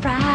surprise.